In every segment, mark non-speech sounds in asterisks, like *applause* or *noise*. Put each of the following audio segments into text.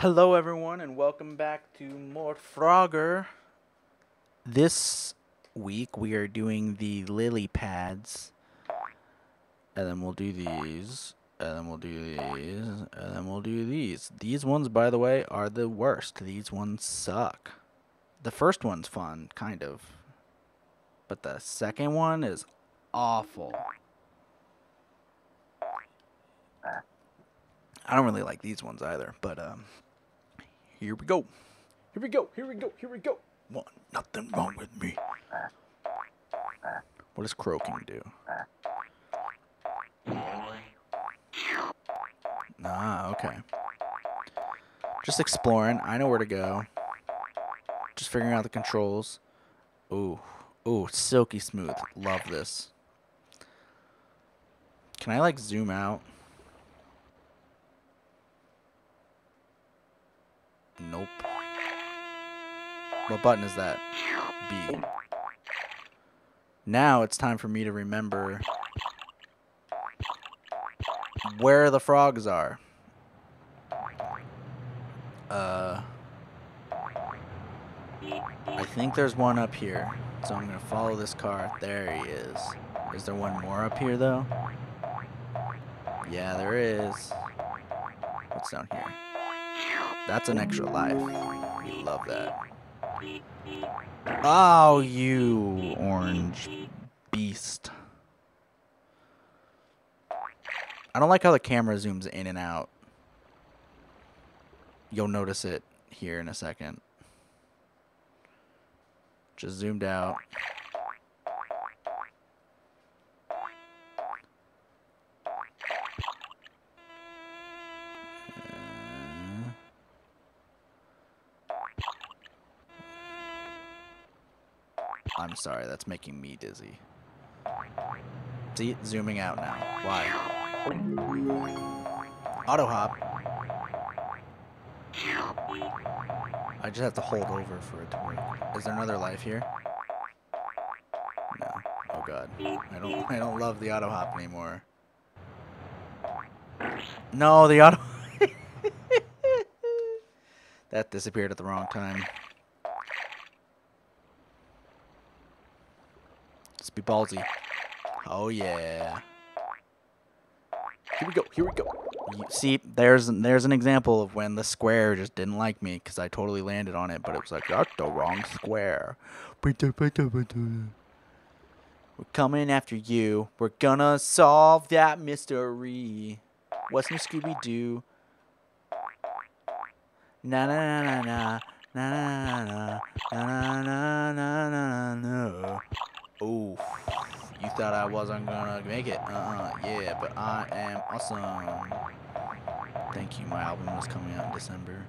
Hello, everyone, and welcome back to more Frogger. This week we are doing the lily pads, and then we'll do these, and then we'll do these, and then we'll do these. These ones, by the way, are the worst. These ones suck. The first one's fun, kind of, but the second one is awful. I don't really like these ones either, but um, here we go. Here we go. Here we go. Here we go. One, nothing wrong with me. What does croaking do? Ah, okay. Just exploring. I know where to go. Just figuring out the controls. Ooh, ooh, silky smooth. Love this. Can I like zoom out? Nope. What button is that? B. Now it's time for me to remember where the frogs are. Uh, I think there's one up here. So I'm going to follow this car. There he is. Is there one more up here, though? Yeah, there is. What's down here? That's an extra life. We love that. Oh, you orange beast. I don't like how the camera zooms in and out. You'll notice it here in a second. Just zoomed out. I'm sorry, that's making me dizzy. See, zooming out now. Why? Auto hop. I just have to hold over for it to work. Is there another life here? No. Oh god. I don't *laughs* I don't love the auto hop anymore. No, the auto *laughs* That disappeared at the wrong time. Just be ballsy. Oh yeah. Here we go. Here we go. You, see, there's there's an example of when the square just didn't like me because I totally landed on it, but it was like that's the wrong square. We're coming after you. We're gonna solve that mystery. What's new, Scooby Doo? Na na na na na na na na na na na na. Oof. You thought I wasn't gonna make it? Uh-uh, yeah, but I am awesome. Thank you, my album is coming out in December.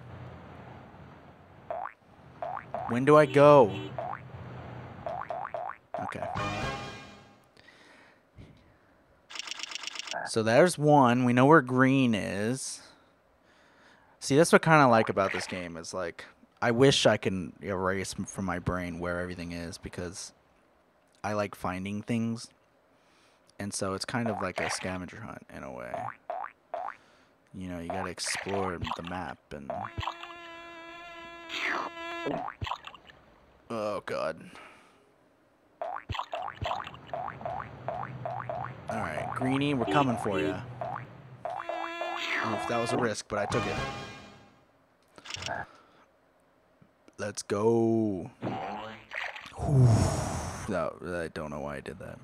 When do I go? Okay. So there's one. We know where green is. See, that's what kind of like about this game is like, I wish I could erase from my brain where everything is because I like finding things. And so it's kind of like a scavenger hunt in a way. You know, you gotta explore the map and... Oh god. Alright, Greenie, we're coming for you. Oof, that was a risk, but I took it. Let's go. No, I don't know why I did that.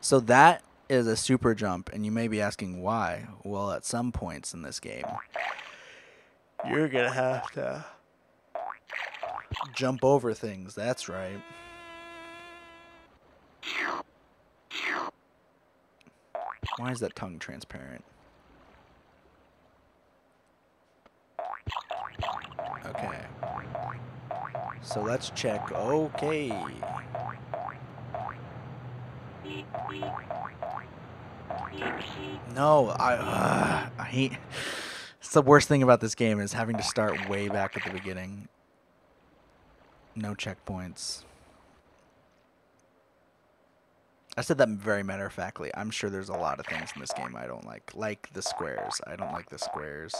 So that is a super jump, and you may be asking why. Well, at some points in this game, you're gonna have to jump over things. That's right. Why is that tongue transparent? Okay. So let's check. Okay. No, I uh, I hate. It's the worst thing about this game is having to start way back at the beginning. No checkpoints. I said that very matter of factly. I'm sure there's a lot of things in this game I don't like, like the squares. I don't like the squares.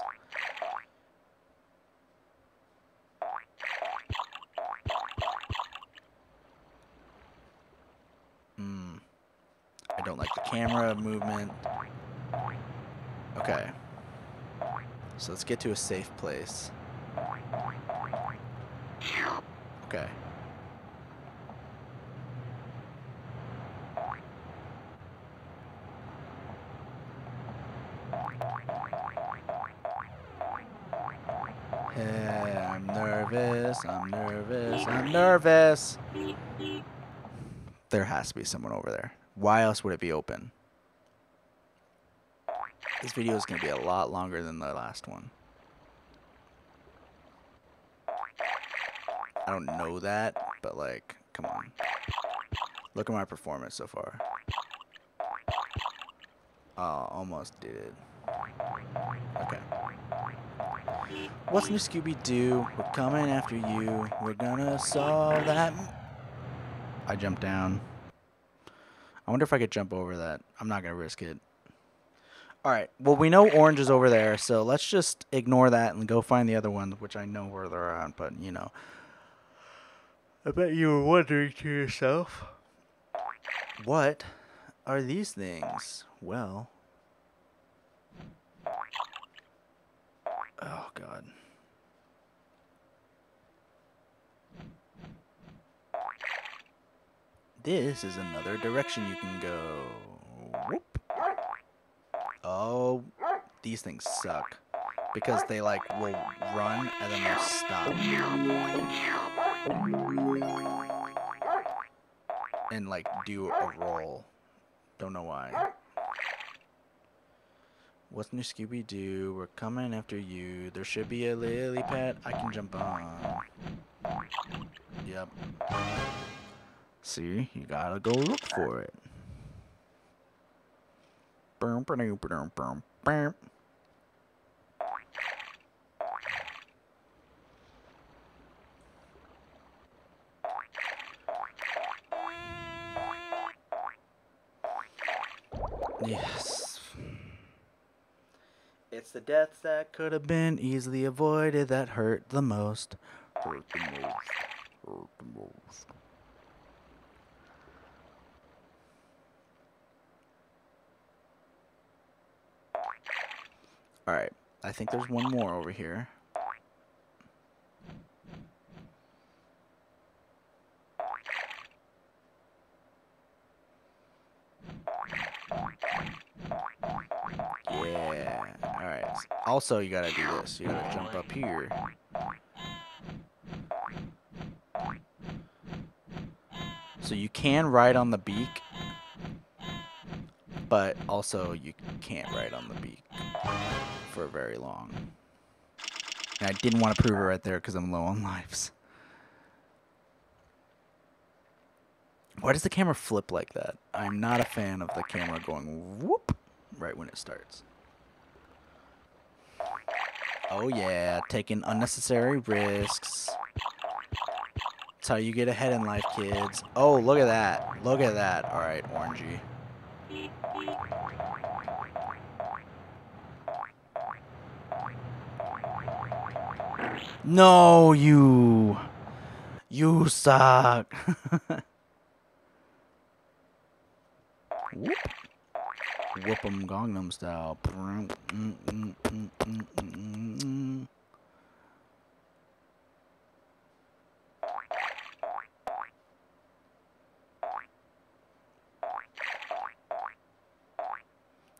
Camera movement. Okay. So let's get to a safe place. Okay. Hey, I'm nervous, I'm nervous, I'm nervous. There has to be someone over there. Why else would it be open? This video is going to be a lot longer than the last one. I don't know that, but like, come on. Look at my performance so far. Oh, almost did it. Okay. What's new, Scooby-Doo? We're coming after you. We're gonna solve that. I jumped down. I wonder if I could jump over that. I'm not gonna risk it. Alright, well we know orange is over there, so let's just ignore that and go find the other ones, which I know where they're at, but you know. I bet you were wondering to yourself. What are these things? Well. Oh, God. This is another direction you can go. Whoop. Oh, these things suck. Because they, like, will run and then they'll stop. And, like, do a roll. Don't know why. What's new Scooby Doo? We're coming after you. There should be a lily pad I can jump on. Yep. See, you gotta go look for it. Yes. It's the deaths that could have been easily avoided that hurt the most. Hurt the most. Hurt the most. Alright, I think there's one more over here. Yeah. Alright. Also, you gotta do this. You gotta jump up here. So you can ride on the beak, but also you can't ride on the beak for very long. And I didn't want to prove it right there because I'm low on lives. Why does the camera flip like that? I'm not a fan of the camera going whoop right when it starts. Oh yeah, taking unnecessary risks. That's how you get ahead in life, kids. Oh, look at that. Look at that. Alright, orangey. No, you. You suck. Whoop. Whoop 'em Gangnam style.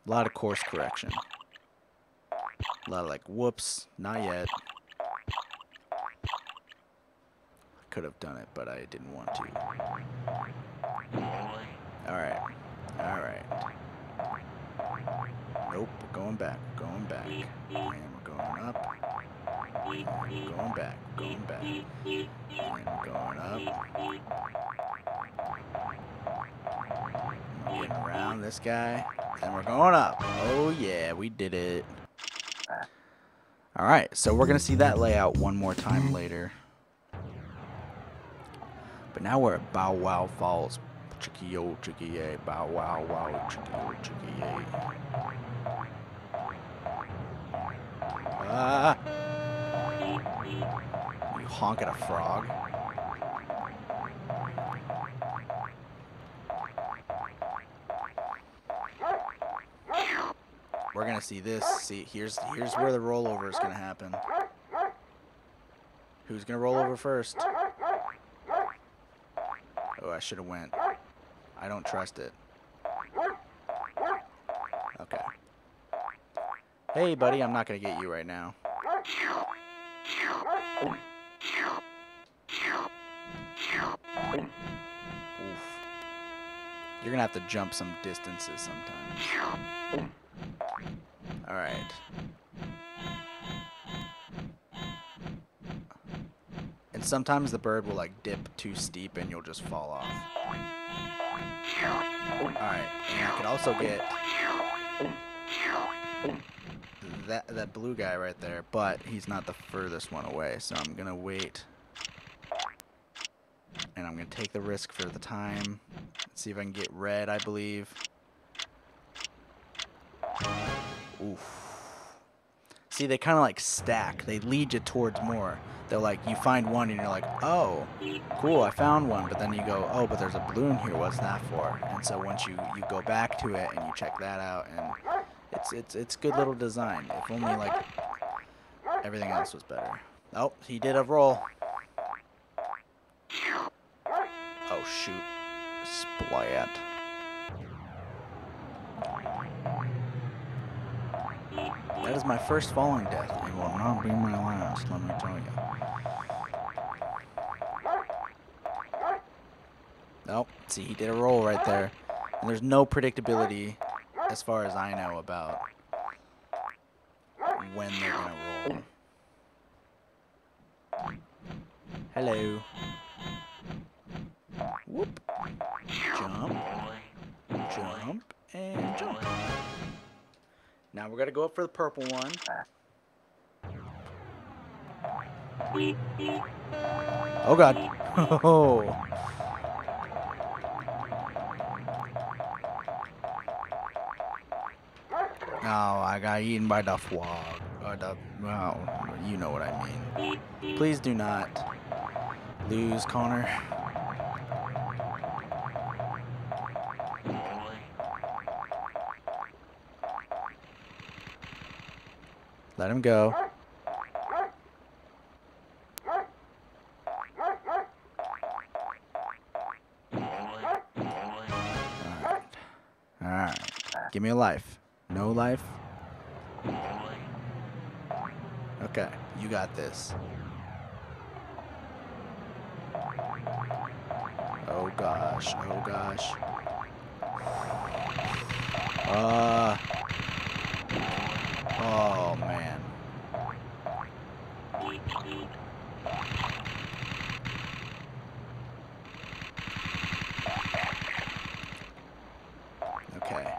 A lot of course correction. A lot of like, whoops, not yet. Could have done it, but I didn't want to. Alright. Alright. Nope, we're going back, going back. And we're going up. And we're going back, going back. And we're going up. We're getting around this guy. And we're going up. Oh yeah, we did it. Alright, so we're going to see that layout one more time later. Now we're at Bow Wow Falls. Chicky yo, chicky yay, bow wow wow, chicky yo, chicky. Ah! You honk at a frog. we're gonna see this. See, here's here's where the rollover is gonna happen. Who's gonna roll over first? Oh, I should have went. I don't trust it. Okay. Hey, buddy, I'm not gonna get you right now. Oof. You're gonna have to jump some distances sometimes. Alright. Sometimes the bird will like dip too steep and you'll just fall off. Alright, and I could also get that that blue guy right there, but he's not the furthest one away, so I'm gonna wait. And I'm gonna take the risk for the time. See if I can get red, I believe. Oof. See, they kind of like stack. They lead you towards more. They're like, you find one and you're like, oh, cool, I found one. But then you go, oh, but there's a balloon here. What's that for? And so once you, you go back to it and you check that out, and it's it's it's good little design. If only like everything else was better. Oh, he did a roll. Oh shoot. Splat. That is my first falling death. It will not be my last, let me tell you. Nope. See, he did a roll right there. And there's no predictability, as far as I know, about when they're going to roll. Hello. Whoop. Jump. Jump. And jump. Now we're going to go up for the purple one. Oh god. *laughs* Oh. Oh, I got eaten by the frog. Or the, well, you know what I mean. Please do not lose, Konnor. Let him go. Give me a life. No life? Okay, you got this. Oh gosh, oh gosh. Uh. Oh man. Okay.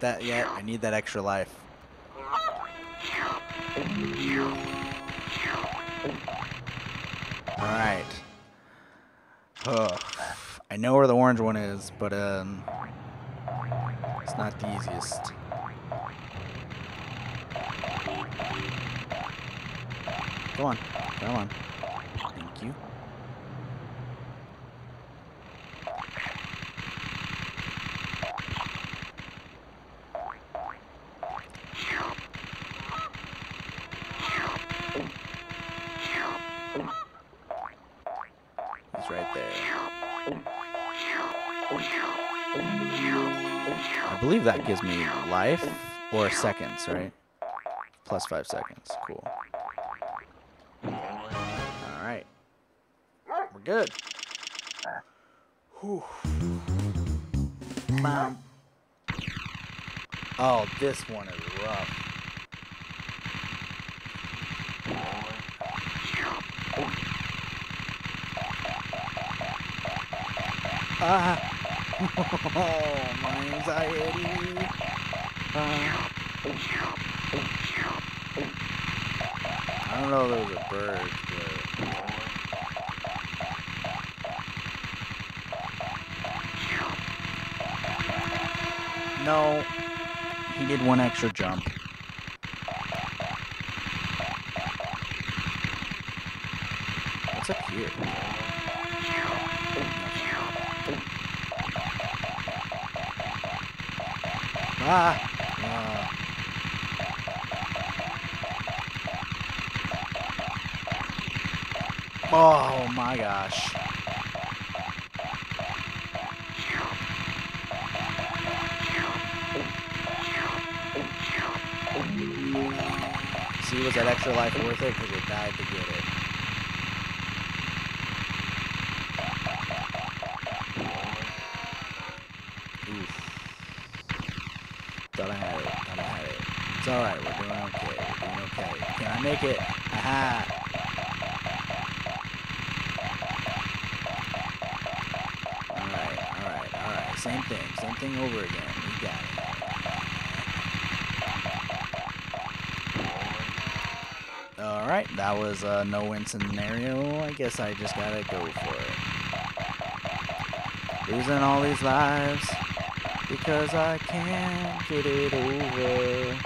That yet? I need that extra life. Alright. Ugh. I know where the orange one is, but um, it's not the easiest. Come on, come on. That gives me life or seconds, right? Plus five seconds. Cool. Alright. We're good. Mom. Oh, this one is rough. Ah. Oh, my anxiety. Ah. I don't know if those are birds, but... No. He did one extra jump. What's up here? Ah! Oh my gosh. See, was that extra life worth it? Because it died to get it. Oof. Thought I had it. Thought I had it. It's alright. We're doing okay. We're doing okay. Can I make it? Aha! Alright, alright, alright. Same thing. Same thing over again. We got it. Alright, that was a no-win scenario. I guess I just gotta go for it. Losing all these lives because I can't get it over.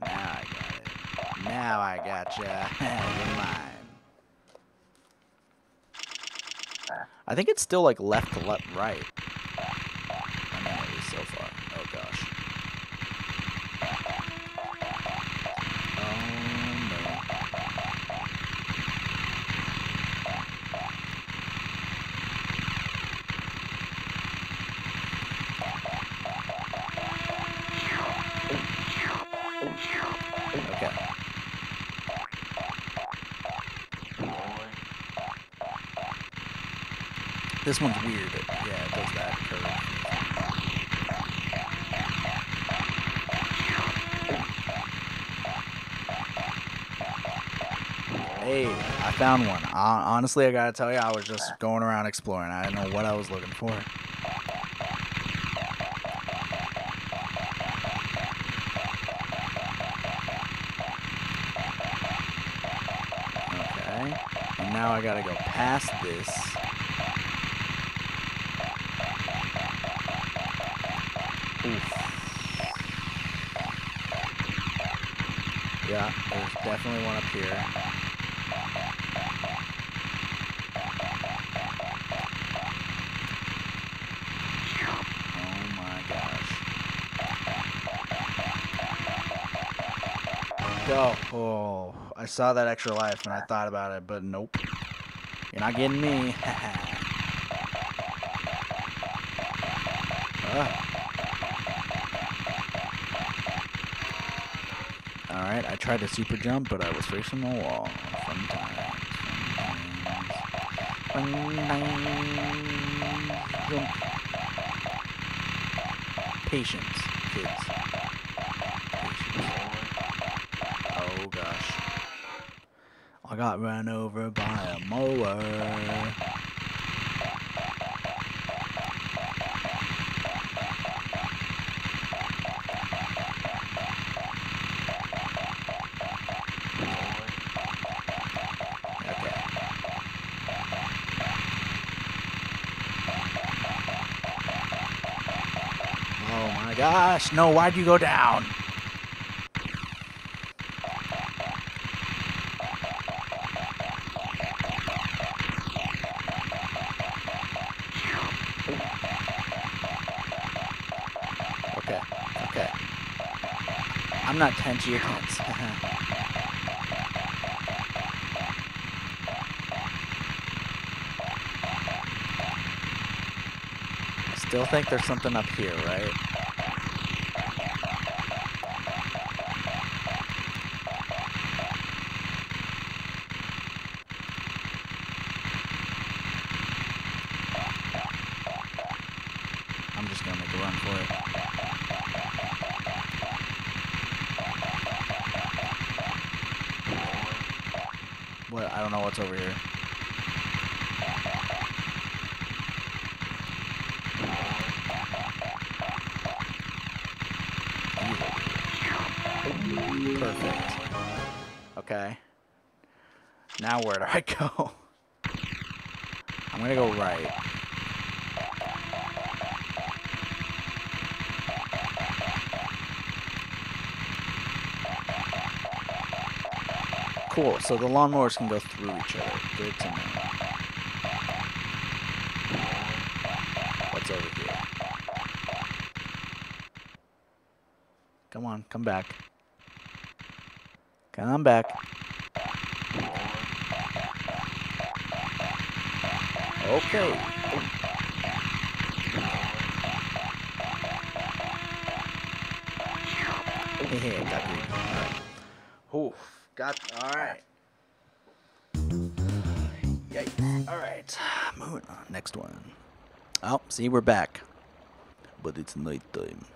Now I got it. Now I gotcha. *laughs* You're mine. I think it's still like left to left, right. This one's weird. Yeah, it does that curve. Hey, I found one. Hon- Honestly, I gotta tell you, I was just going around exploring. I didn't know what I was looking for. Okay. And now I gotta go past this. Oof. Yeah, there's definitely one up here. Oh. Oh, I saw that extra life and I thought about it, but nope. You're not getting me. *laughs* Ah. Alright, I tried to super jump, but I was facing the wall. Jump. Patience, kids. Patience. Oh gosh. I got run over by a mower. Okay. Oh my gosh. No, why'd you go down? Okay, okay. I'm not tense, you're. *laughs* Still think there's something up here, right? I go? I'm gonna go right. Cool. So the lawnmowers can go through each other. Good to know. What's over here? Come on, come back. Come back. Okay. Yeah, *laughs* got you. Alright. Oof. Got alright. Yikes. Alright. Moving on. Next one. Oh, see we're back. But it's night time.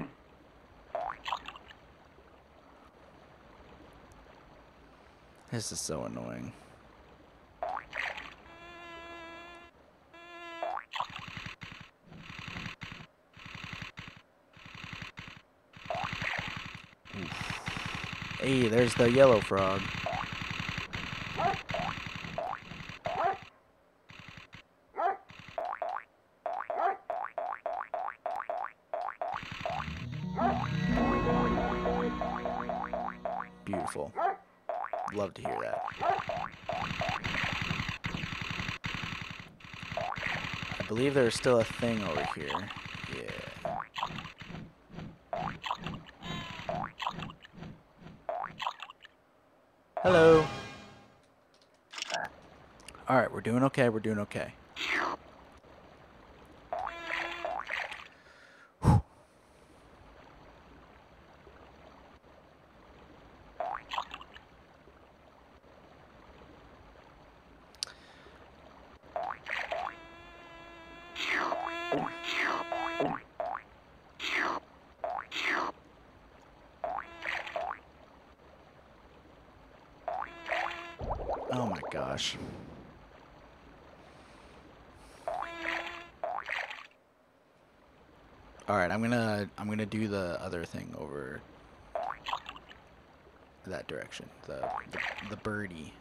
*laughs* This is so annoying. Hey, there's the yellow frog. Believe there's still a thing over here. Yeah. Hello. Alright, we're doing okay, we're doing okay. Whew. Oh my gosh. All right, I'm gonna I'm gonna do the other thing over that direction. The the, the birdie.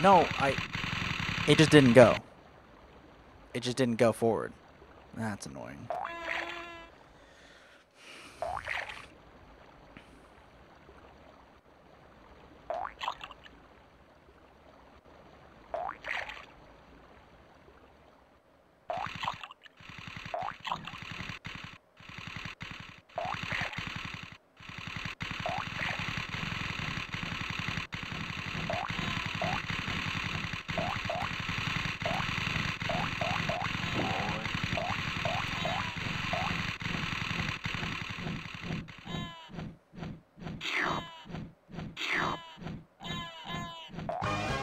No, I. It just didn't go. It just didn't go forward. That's annoying.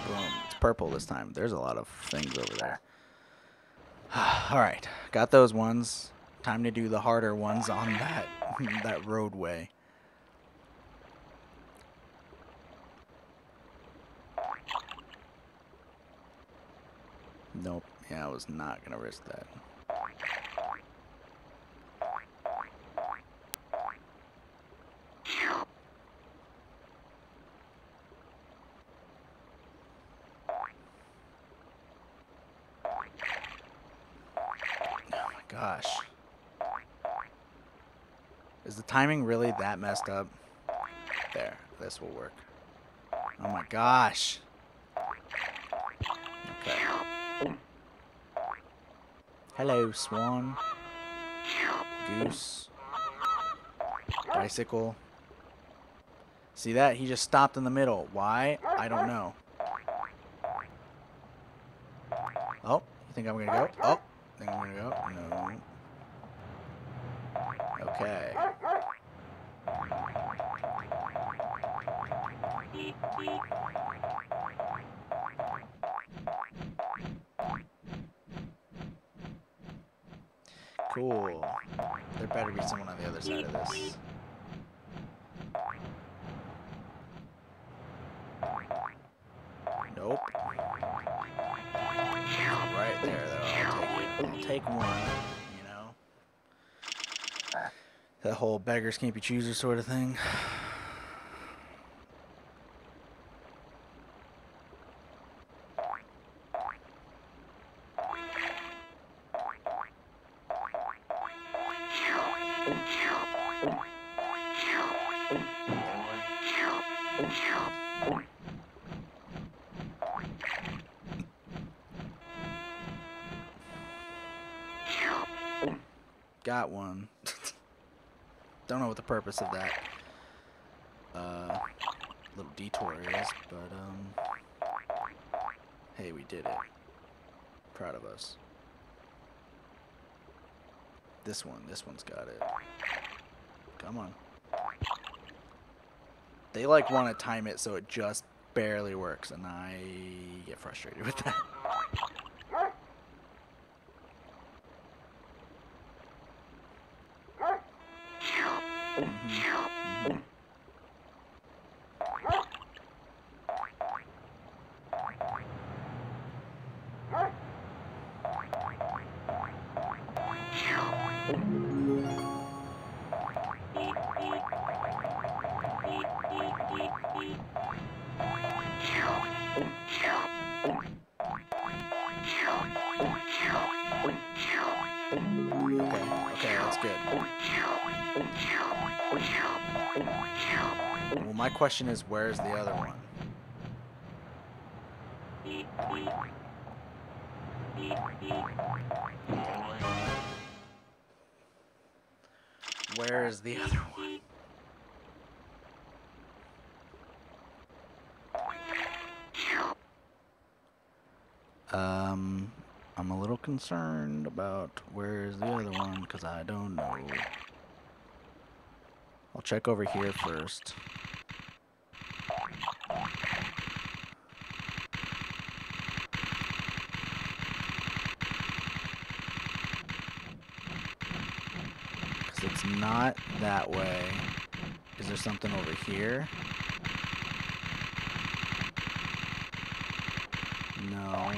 Boom. It's purple this time. There's a lot of things over there. *sighs* All right, got those ones. Time to do the harder ones on that *laughs* that roadway. Nope. Yeah, I was not gonna risk that. Oh my gosh. Is the timing really that messed up? There, this will work. Oh my gosh. Okay. Hello, swan. Goose. Bicycle. See that? He just stopped in the middle. Why? I don't know. Oh, you think I'm gonna go? Oh, think I'm gonna go? No. Okay. Cool. There better be someone on the other side of this. Nope. Right there, though. I'll take. I'll take one. You know? That whole beggars can't be choosers sort of thing. Purpose of that uh, little detour is, but um, hey, we did it. Proud of us. This one, this one's got it. Come on. They like want to time it so it just barely works, and I get frustrated *laughs* with that. Question is, where's the other one? Where is the other one? Um, I'm a little concerned about where's the other one because I don't know. I'll check over here first. Because it's not that way. Is there something over here? No.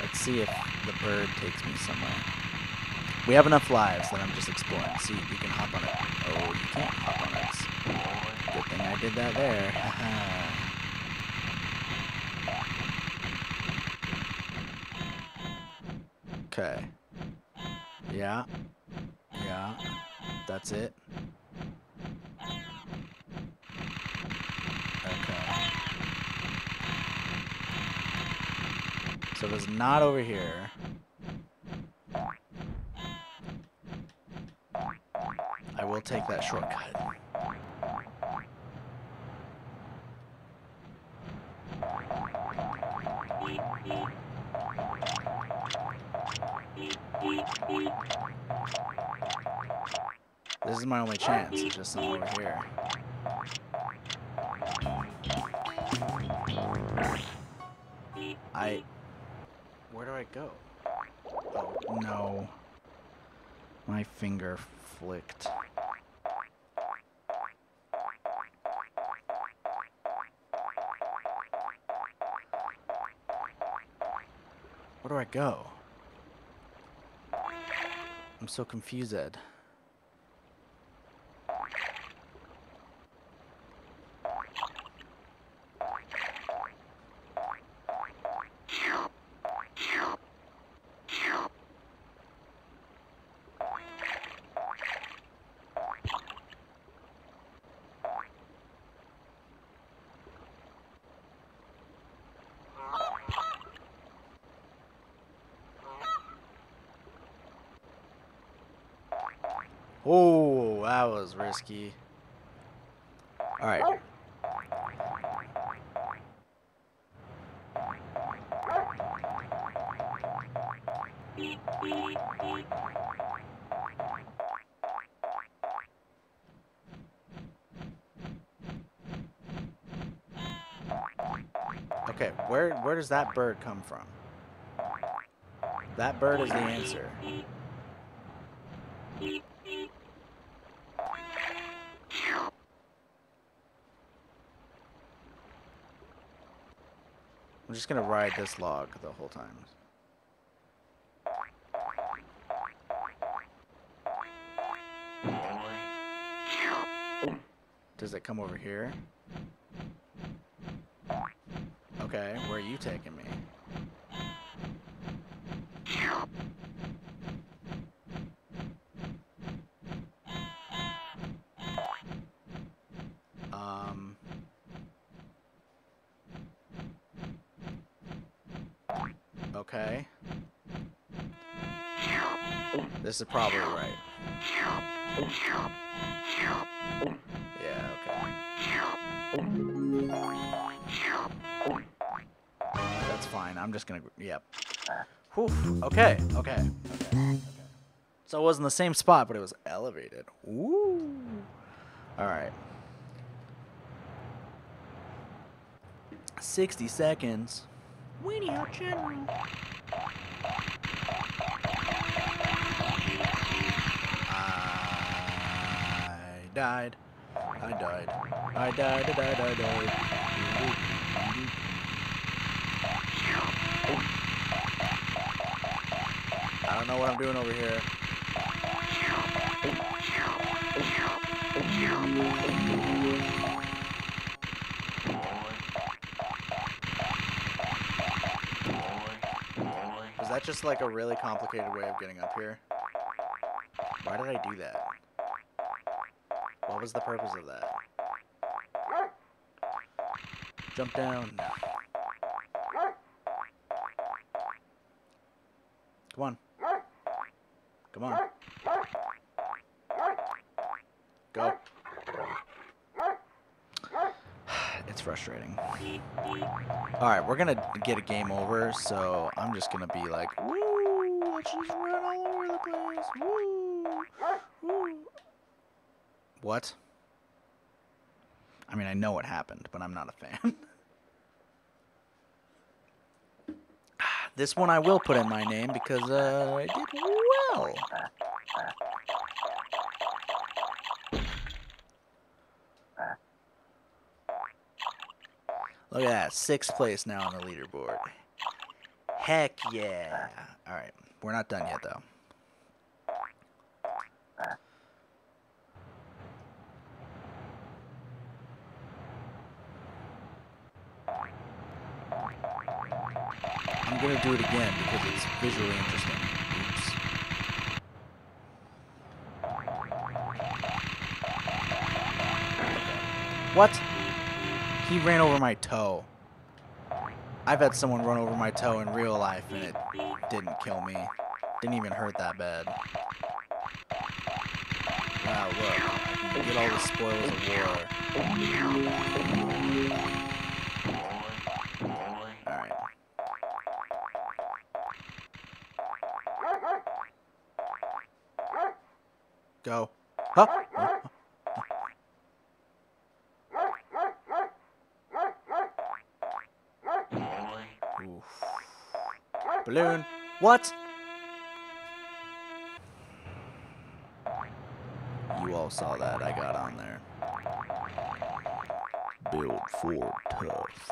Let's see if the bird takes me somewhere. We have enough lives that I'm just exploring. See, if we can hop on it. Oh, you can't hop on it. Good thing I did that there. *laughs* Okay. Yeah. Yeah. That's it. Okay. So it was not over here. I will take that shortcut. This is my only chance. It's just something over here. I. Where do I go? Oh, no. My finger flicked. Where do I go? I'm so confused. Oh, that was risky. Alright. Okay, where where does that bird come from? That bird is the answer. I'm just gonna ride this log the whole time. Does it come over here? Okay, where are you taking me? Um. Okay. This is probably right. Yeah, okay. That's fine. I'm just gonna. Yep. Whew. Okay, okay, okay, okay. So it wasn't the same spot, but it was elevated. Ooh. Alright. 60 seconds. Winnie out general. Died. I died. I died. I died. I died. I don't know what I'm doing over here. Was that just like a really complicated way of getting up here? Why did I do that? What was the purpose of that? Jump down. Come on. Come on. Go. *sighs* It's frustrating. Alright, we're gonna get a game over, so I'm just gonna be like, woo, let's just run all over the place, woo. What? I mean, I know what happened, but I'm not a fan. *laughs* this one I will put in my name because uh, I did well. Look at that, sixth place now on the leaderboard. Heck yeah. Alright, we're not done yet though. I'm gonna do it again because it's visually interesting. Oops. What? He ran over my toe. I've had someone run over my toe in real life and it didn't kill me. Didn't even hurt that bad. Wow, look. I can get all the spoils of war. What? You all saw that. I got on there. Build for tough.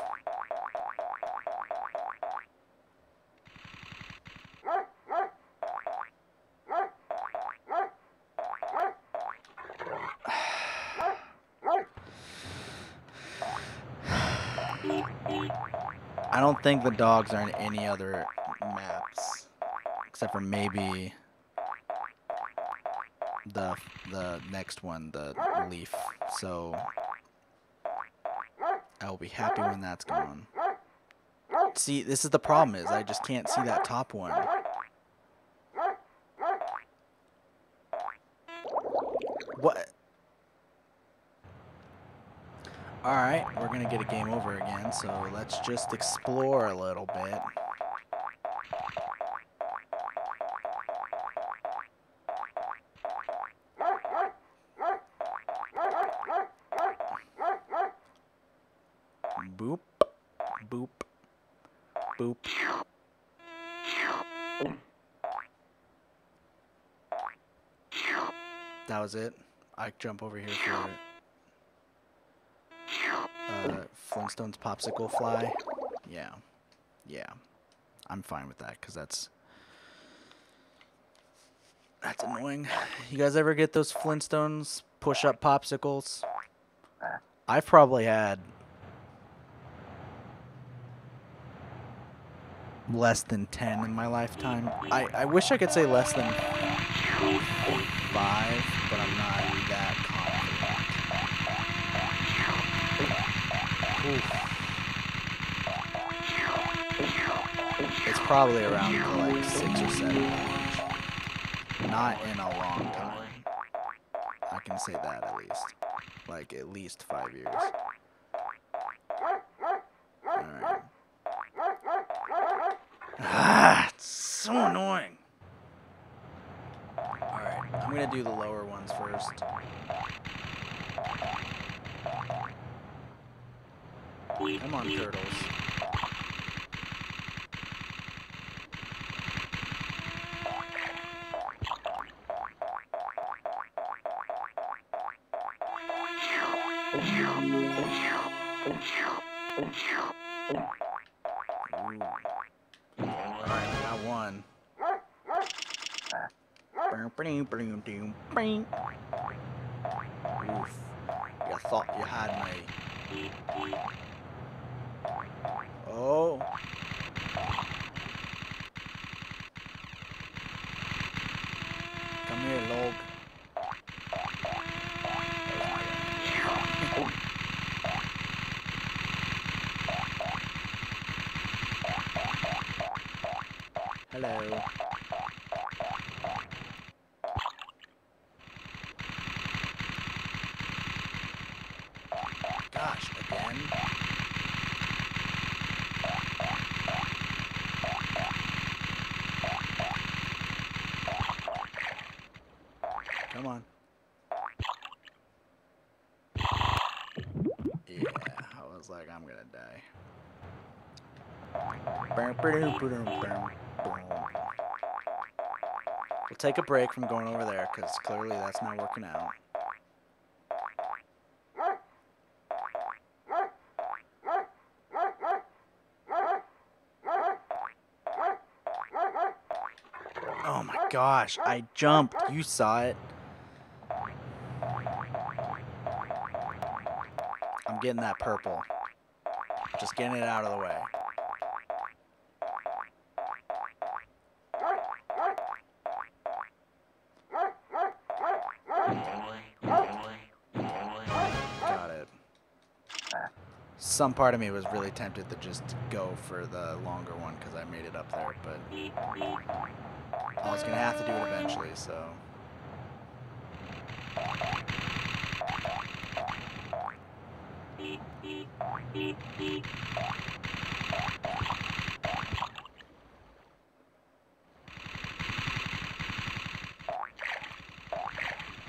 *sighs* I don't think the dogs are in any other for maybe the the next one, the leaf. So I will be happy when that's gone. See, this is the problem is I just can't see that top one. What? Alright, we're gonna get a game over again, so let's just explore a little bit. Boop, boop, boop. That was it. I jump over here for uh, Flintstones popsicle fly. Yeah. Yeah, I'm fine with that because that's that's annoying. You guys ever get those Flintstones push-up popsicles? I've probably had less than 10 in my lifetime. I, I wish I could say less than 5, but I'm not that confident. Oof. It's probably around like 6 or 7 range. Not in a long time. I can say that at least. Like at least 5 years. Alright. Ah, it's so annoying. Alright, I'm gonna do the lower ones first. Come on, turtles. ปริงติงปิงอย่าซอกอย่าหานไหนโอ้กำเนิดโลกฮัลโหล We'll take a break from going over there, because clearly that's not working out. Oh my gosh, I jumped. You saw it. I'm getting that purple. Just getting it out of the way. Some part of me was really tempted to just go for the longer one because I made it up there, but I was gonna have to do it eventually, so.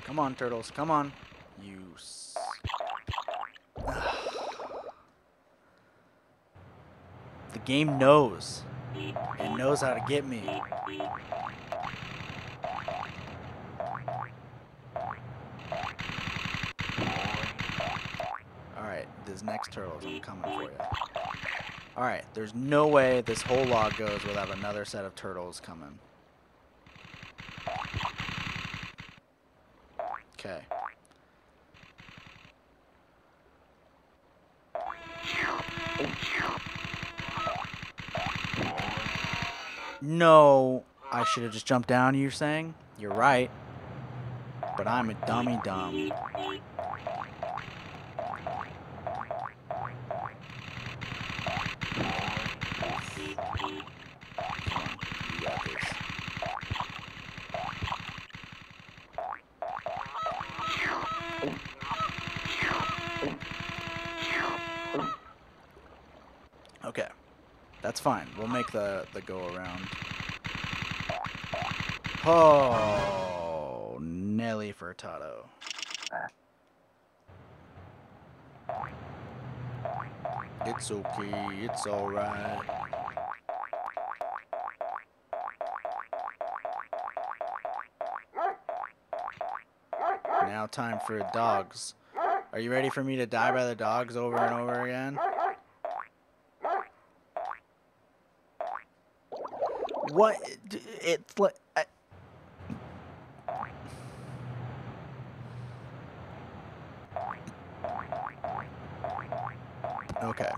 Come on, turtles, come on. You. S- the game knows. It knows how to get me. Alright, this next turtles, coming for you. Alright, there's no way this whole log goes without another set of turtles coming. Okay. No, I should have just jumped down, you're saying? You're right. But I'm a dummy dumb. Come on, you got this. Okay. That's fine. We'll make the, the go around. Oh, Nelly Furtado. It's okay. It's alright. Now time for dogs. Are you ready for me to die by the dogs over and over again? What? It's like. Okay.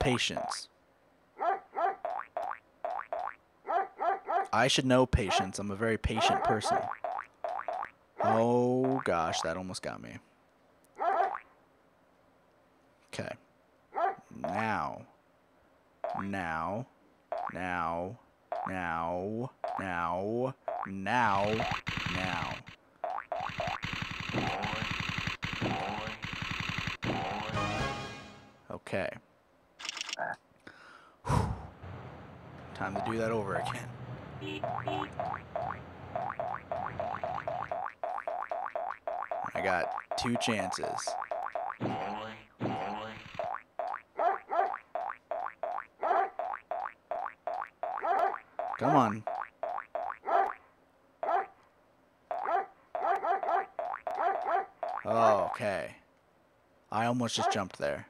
Patience. I should know patience. I'm a very patient person. Oh gosh, that almost got me. Okay. Whew. *sighs* Time to do that over again. I got two chances. Come on. Oh, okay. I almost just jumped there.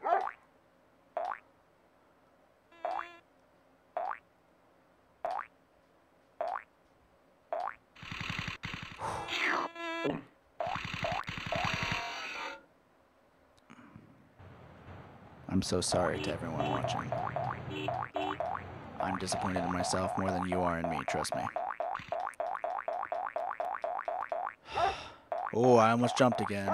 So sorry to everyone watching. I'm disappointed in myself more than you are in me, trust me. Oh, I almost jumped again.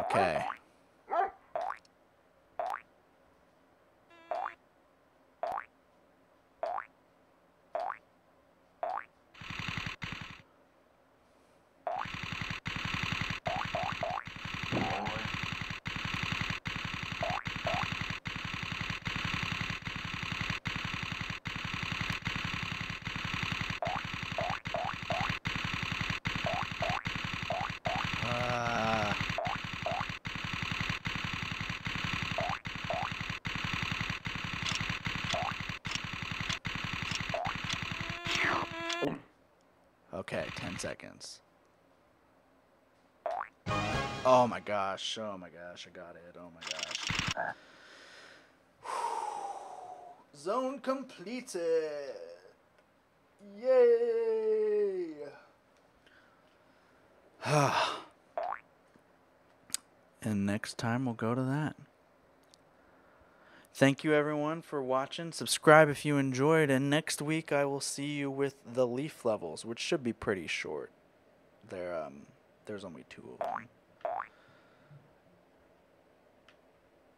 Okay. Ah. Okay, 10 seconds. Oh my gosh. Oh my gosh. I got it. Oh my gosh. *sighs* Zone completed. Yay. *sighs* and next time we'll go to that. Thank you everyone for watching. Subscribe if you enjoyed, and next week I will see you with the leaf levels, which should be pretty short. There, um, there's only two of them.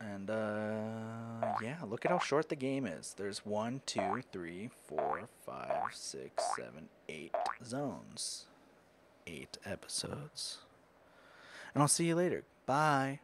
And uh, yeah, look at how short the game is. There's one, two, three, four, five, six, seven, eight zones, eight episodes. And I'll see you later. Bye.